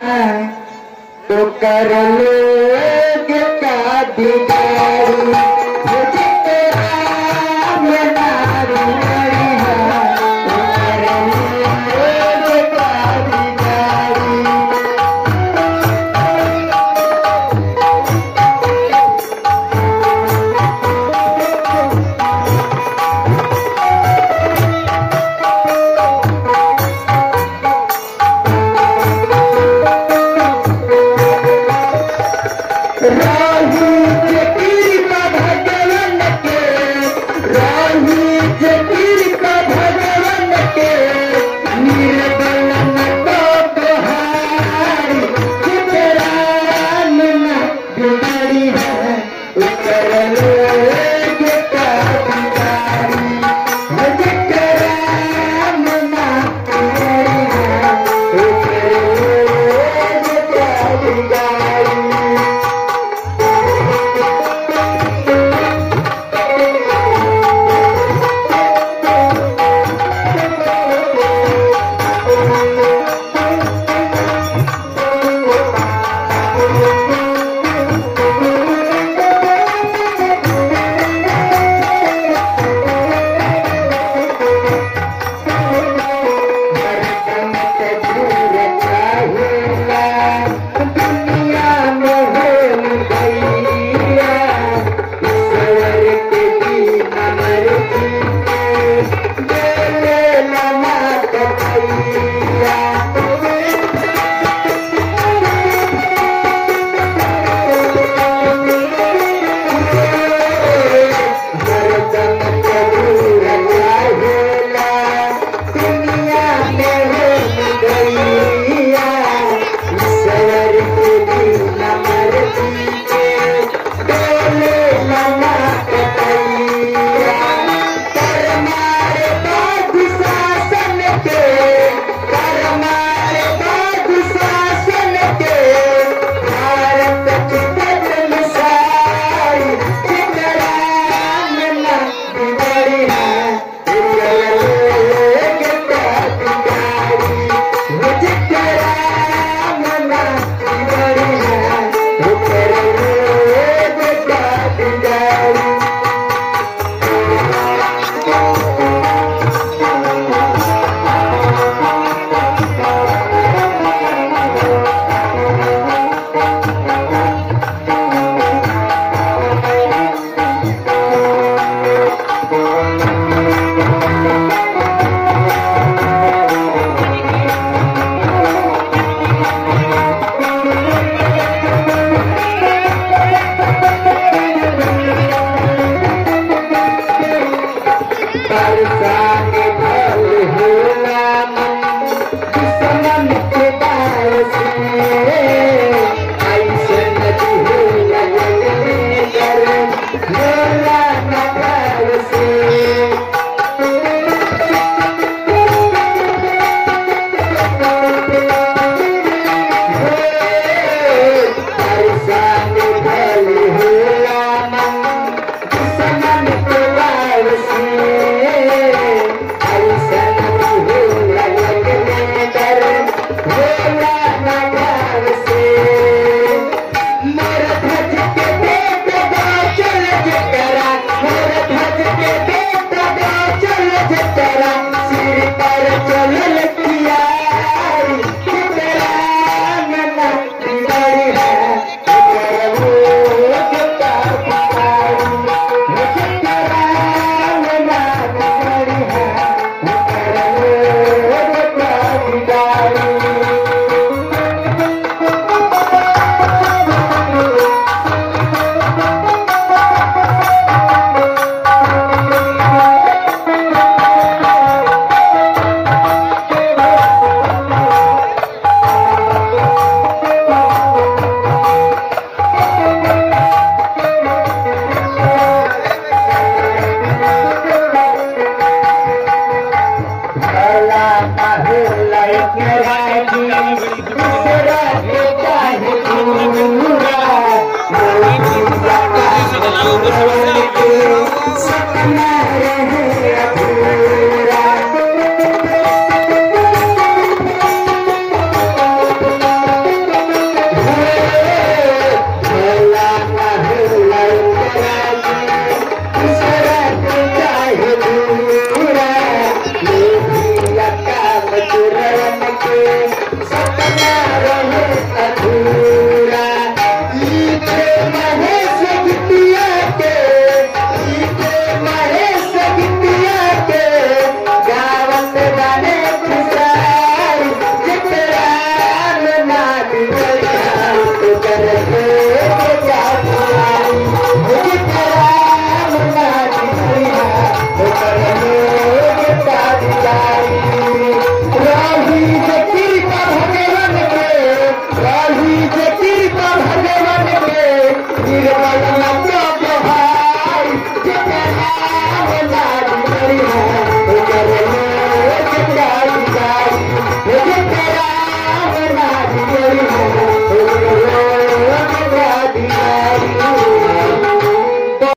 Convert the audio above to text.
तो कर लोगे का